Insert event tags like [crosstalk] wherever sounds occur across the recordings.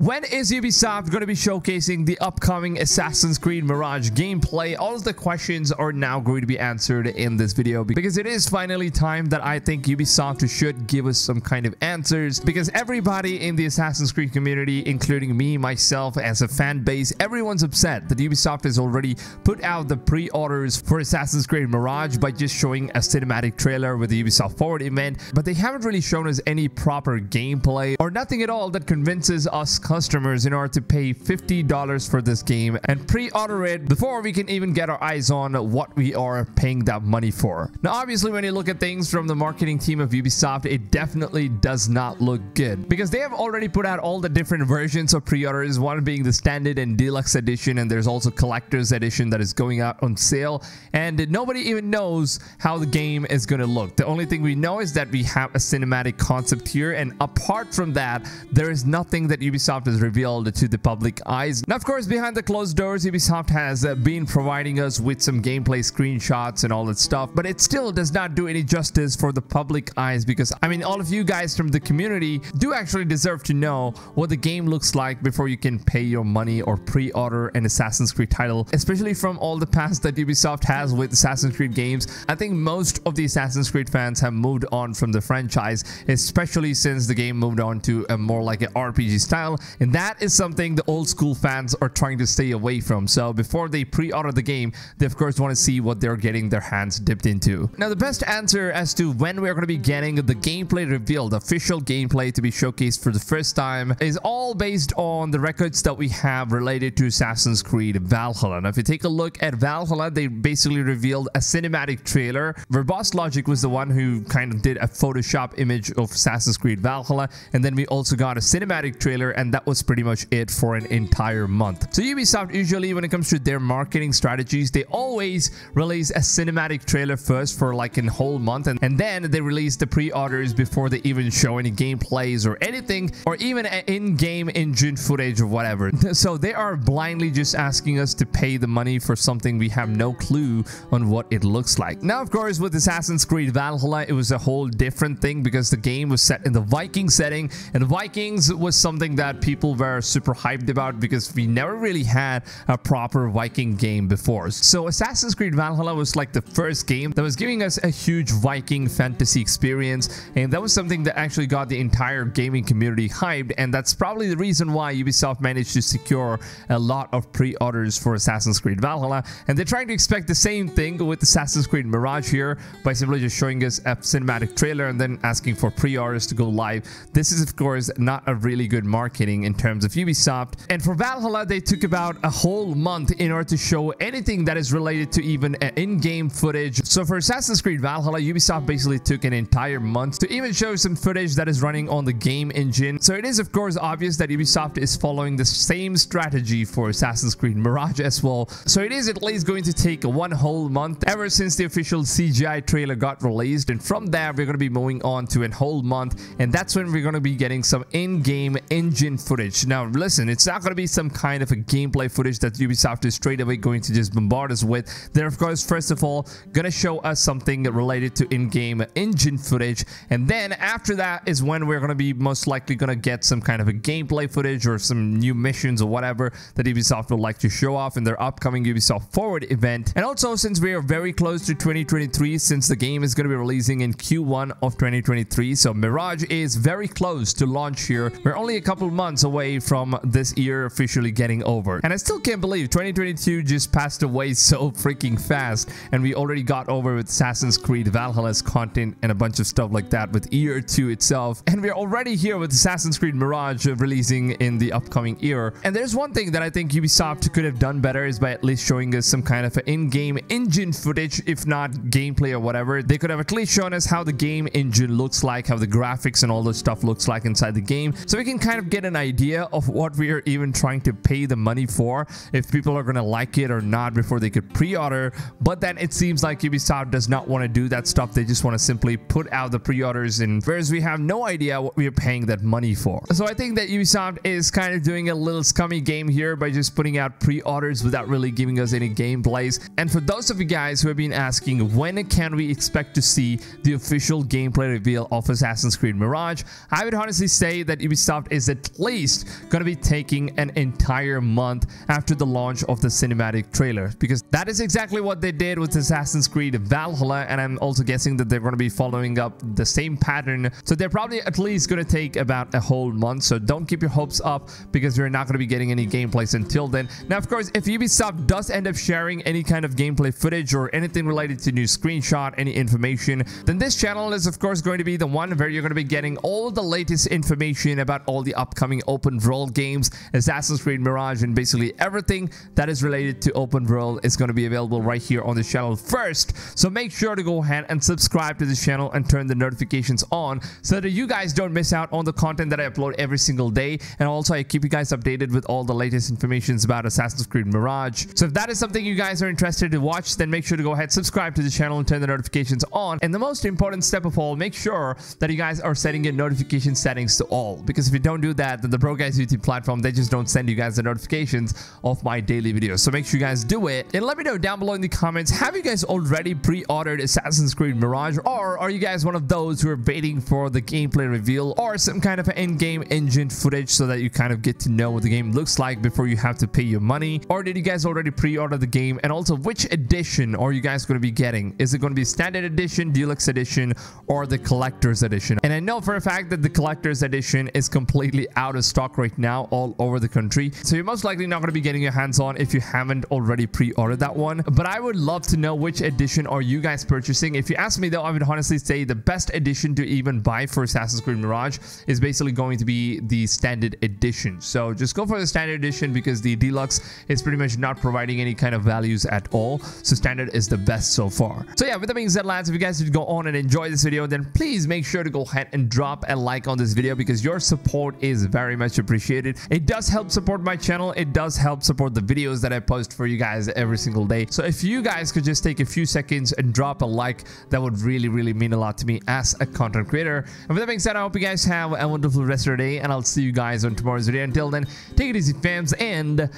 When is Ubisoft going to be showcasing the upcoming Assassin's Creed Mirage gameplay? All of the questions are now going to be answered in this video because it is finally time that I think Ubisoft should give us some kind of answers because everybody in the Assassin's Creed community, including me, myself, as a fan base, everyone's upset that Ubisoft has already put out the pre-orders for Assassin's Creed Mirage by just showing a cinematic trailer with the Ubisoft Forward event, but they haven't really shown us any proper gameplay or nothing at all that convinces us customers in order to pay $50 for this game and pre-order it before we can even get our eyes on what we are paying that money for. Now, obviously, when you look at things from the marketing team of Ubisoft, it definitely does not look good because they have already put out all the different versions of pre-orders, one being the standard and deluxe edition, and there's also collector's edition that is going out on sale, and nobody even knows how the game is going to look. The only thing we know is that we have a cinematic concept here, and apart from that, there is nothing that Ubisoft Ubisoft has revealed to the public eyes. Now, of course, behind the closed doors, Ubisoft has uh, been providing us with some gameplay screenshots and all that stuff, but it still does not do any justice for the public eyes because, I mean, all of you guys from the community do actually deserve to know what the game looks like before you can pay your money or pre-order an Assassin's Creed title, especially from all the past that Ubisoft has with Assassin's Creed games. I think most of the Assassin's Creed fans have moved on from the franchise, especially since the game moved on to a more like an RPG style and that is something the old school fans are trying to stay away from. So before they pre-order the game, they of course want to see what they're getting their hands dipped into. Now the best answer as to when we're going to be getting the gameplay revealed, official gameplay to be showcased for the first time is all based on the records that we have related to Assassin's Creed Valhalla. Now if you take a look at Valhalla, they basically revealed a cinematic trailer where Boss Logic was the one who kind of did a Photoshop image of Assassin's Creed Valhalla and then we also got a cinematic trailer and that was pretty much it for an entire month. So Ubisoft usually when it comes to their marketing strategies, they always release a cinematic trailer first for like a whole month and, and then they release the pre-orders before they even show any gameplays or anything or even in-game engine footage or whatever. [laughs] So they are blindly just asking us to pay the money for something we have no clue on what it looks like. Now, of course, with Assassin's Creed Valhalla, it was a whole different thing because the game was set in the Viking setting and Vikings was something that people were super hyped about because we never really had a proper Viking game before. So Assassin's Creed Valhalla was like the first game that was giving us a huge Viking fantasy experience and that was something that actually got the entire gaming community hyped and that's probably the reason why Ubisoft managed to secure a lot of pre-orders for Assassin's Creed Valhalla and they're trying to expect the same thing with Assassin's Creed Mirage here by simply just showing us a cinematic trailer and then asking for pre-orders to go live. This is of course not a really good marketing in terms of Ubisoft. And for Valhalla, they took about a whole month in order to show anything that is related to even uh, in-game footage. So for Assassin's Creed Valhalla, Ubisoft basically took an entire month to even show some footage that is running on the game engine. So it is of course obvious that Ubisoft is following the same strategy for Assassin's Creed Mirage as well. So it is at least going to take one whole month ever since the official CGI trailer got released. And from there, we're going to be moving on to a whole month. And that's when we're going to be getting some in-game engine footage. Now, listen, it's not going to be some kind of a gameplay footage that Ubisoft is straight away going to just bombard us with. They're, of course, first of all, going to show us something related to in-game engine footage. And then after that is when we're going to be most likely going to get some kind of a gameplay footage or some new missions or whatever that Ubisoft would like to show off in their upcoming Ubisoft Forward event. And also, since we are very close to 2023, since the game is going to be releasing in Q1 of 2023, so Mirage is very close to launch here. We're only a couple months away from this year officially getting over. And I still can't believe 2022 just passed away so freaking fast and we already got over with Assassin's Creed Valhalla's content and a bunch of stuff like that with year 2 itself. And we're already here with Assassin's Creed Mirage releasing in the upcoming year. And there's one thing that I think Ubisoft could have done better is by at least showing us some kind of in-game engine footage, if not gameplay or whatever. They could have at least shown us how the game engine looks like, how the graphics and all this stuff looks like inside the game. So we can kind of get an idea of what we are even trying to pay the money for, if people are going to like it or not before they could pre-order. But then it seems like Ubisoft does not want to do that stuff. They just want to simply put out the pre-orders and whereas we have no idea what we are paying that money for. So I think that Ubisoft is kind of doing a little scummy game here by just putting out pre-orders without really giving us any gameplays. And for those of you guys who have been asking when can we expect to see the official gameplay reveal of Assassin's Creed Mirage, I would honestly say that Ubisoft is at least going to be taking an entire month after the launch of the cinematic trailer. Because that is exactly what they did with Assassin's Creed Valhalla and I'm also guessing that they're going to be following up the same pattern. So they're probably at least going to take about a whole month. So don't keep your hopes up because you're not going to be getting any gameplays until then. Now of course if Ubisoft does end up sharing any kind of gameplay footage or anything related to new screenshot any information then this channel is of course going to be the one where you're going to be getting all the latest information about all the upcoming open world games. Assassin's Creed Mirage and basically everything that is related to open world is going to be available right here on the channel first. So make sure to go ahead and subscribe to this channel and turn the notifications on so that you guys don't miss out on the content that I upload every single day. And also I keep you guys updated with all the latest informations about Assassin's Creed Mirage. So if that is something you guys are interested to watch then make sure to go ahead subscribe to the channel and turn the notifications on. And the most important step of all make sure that you guys are setting your notification settings to all. Because if you don't do that then the Bro Guys YouTube platform they just don't send you guys the notifications of my daily videos. So make sure you guys do it and let me know down below in the comments have you guys already pre-ordered Assassin's Creed Mirage or are you guys one of those who are waiting for the gameplay reveal or some kind of in-game engine footage so that you kind of get to know what the game looks like before you have to pay your money? Or did you guys already pre-order the game? And also which edition are you guys going to be getting? Is it going to be standard edition deluxe edition or the collector's edition? And I know for a fact that the collector's edition is completely out of stock right now all over the country. So you're most likely not going to be getting your hands on if you haven't already pre-ordered that one. But I would love to know which edition are you guys purchasing. If you ask me though I would honestly say the best edition to even buy for Assassin's Creed Mirage is basically going to be the standard edition. So just go for the standard edition because the deluxe is pretty much not providing any kind of values at all. So standard is the best so far. So yeah with that being said lads if you guys did go on and enjoy this video then please make sure to go ahead and drop a like on this video because your support is very much appreciated. It does help support my channel. It does help support the videos that I post for you guys every single day. So if you guys could just take a few seconds and drop a like that would really really mean a lot to me as a content creator. And with that being said I hope you guys have a wonderful rest of your day and I'll see you guys on tomorrow's video. Until then take it easy fams and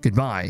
goodbye